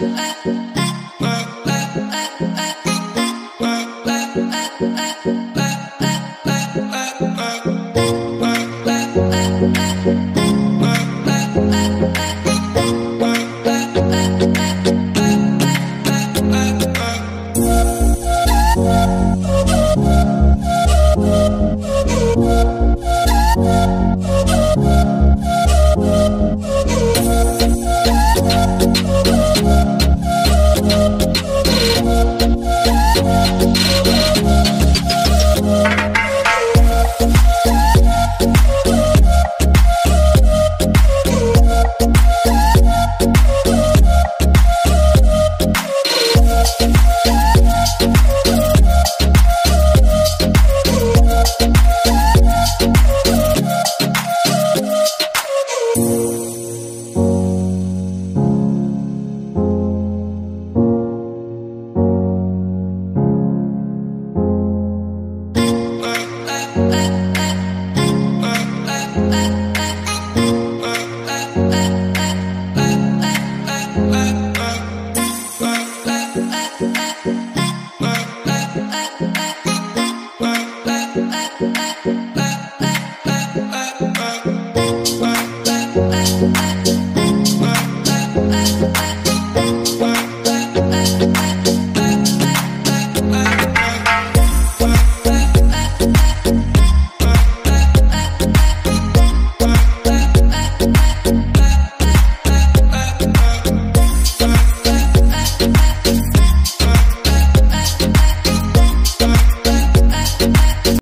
Uh, uh, uh, Bye.